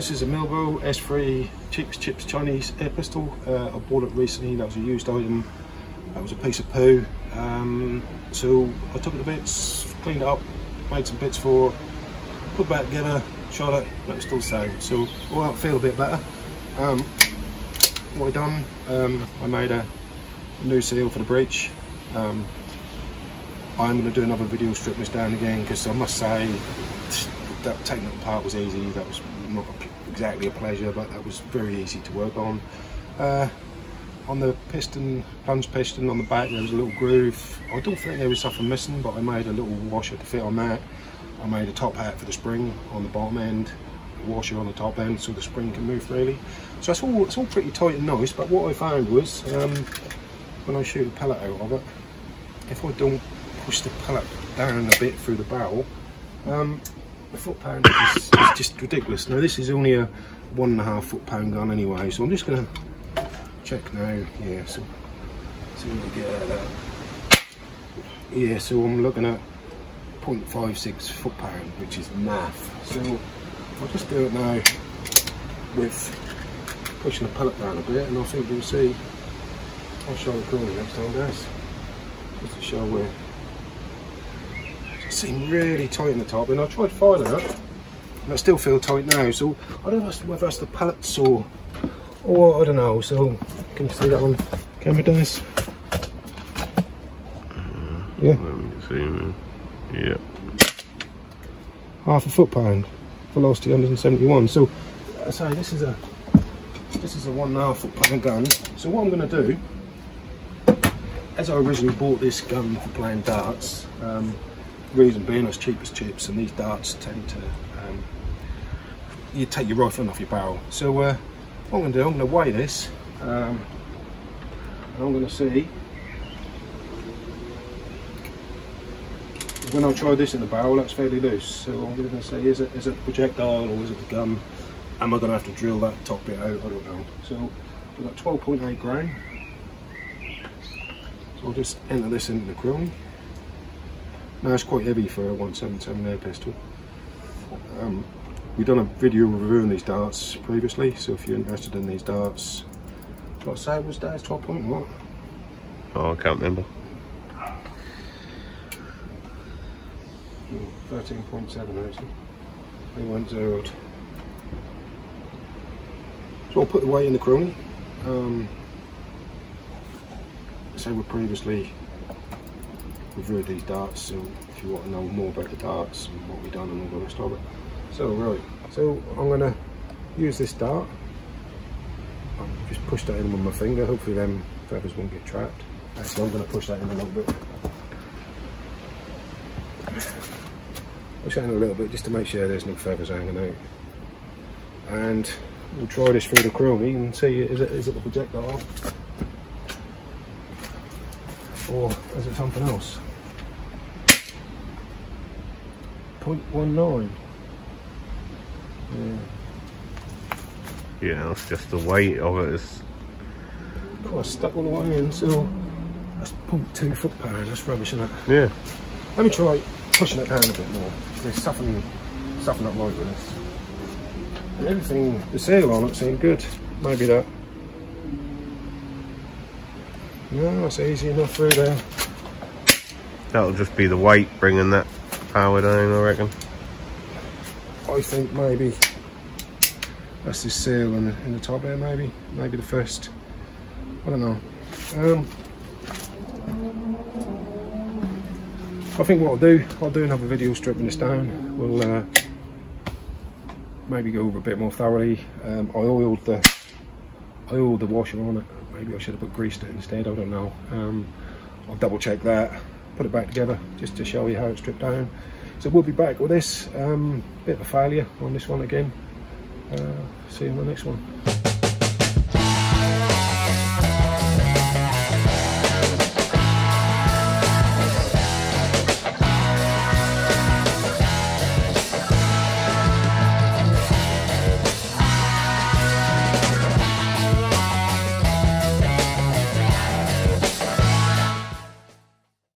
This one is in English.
This is a Milbro S3 cheapest chips Chinese air pistol. Uh, I bought it recently, that was a used item. That was a piece of poo. Um, so I took it to bits, cleaned it up, made some bits for, put it back together, shot it, but it's still same. So well, I feel a bit better. Um, what I done, um, I made a new seal for the breech. Um, I'm going to do another video stripping this down again because I must say that taking it apart was easy. That was not exactly a pleasure, but that was very easy to work on. Uh, on the piston, plunge piston on the back, there was a little groove. I don't think there was something missing, but I made a little washer to fit on that. I made a top hat for the spring on the bottom end, washer on the top end so the spring can move freely. So it's all, it's all pretty tight and nice, but what I found was um, when I shoot a pellet out of it, if I don't push the pellet down a bit through the barrel, um, the foot pound is, is, just ridiculous. Now this is only a one and a half foot pound gun anyway, so I'm just gonna check now. Yeah, so see what we get out of that. Yeah, so I'm looking at 0.56 foot pound, which is math. So I'll just do it now with pushing the pellet down a bit, and I think you'll see. I'll show the corner next time, guys, just to show where seemed really tight in the top and I tried filing it and I still feel tight now so I don't know whether that's the pellets or or I don't know so can you see that on camera Dennis? Yeah. Let me see, Yeah. Half a foot pound, velocity 171. So I say this is a this is a one and a half foot pound gun. So what I'm gonna do, as I originally bought this gun for playing darts, um, reason being it's cheap as chips and these darts tend to um, you take your rifle off your barrel. So uh, what I'm going to do I'm going to weigh this um, and I'm going to see when I try this in the barrel that's fairly loose. So I'm going to say is it is it projectile or is it the gun am I going to have to drill that top bit out? I don't know. So we've got 12.8 grain. So I'll just enter this into the chrome now it's quite heavy for a 177 air pistol. Um, we've done a video reviewing these darts previously, so if you're interested in these darts, what size was that? 12 point what? Oh, I can't remember. 13.7 actually. They went zeroed. So I'll put the weight in the chrony. Um, so we previously reviewed these darts so if you want to know more about the darts and what we've done and all the rest of it. So right, so I'm going to use this dart. I'll just push that in with my finger, hopefully them feathers won't get trapped. So I'm going to push that in a little bit. Push that in a little bit just to make sure there's no feathers hanging out. And we'll try this through the chromie and see is it, is it the projectile or is it something else? 0.19. Yeah. Yeah, that's just the weight of it is. Oh, I stuck all the way in, so that's 0.2 foot pound. That's rubbish, isn't it? Yeah. Let me try pushing it down a bit more. There's something, something up right with this. And everything, the seal on it seemed good. Maybe that. No, it's easy enough through there. That'll just be the weight bringing that power down, I reckon. I think maybe that's the seal in the, in the top there, maybe. Maybe the first. I don't know. Um, I think what I'll do, I'll do another video stripping this down. We'll uh, maybe go over a bit more thoroughly. Um, I oiled the Oiled the washer on it maybe I should have put grease in it instead, I don't know. Um, I'll double check that, put it back together just to show you how it's stripped down. So we'll be back with this, um, bit of a failure on this one again. Uh, see you on the next one.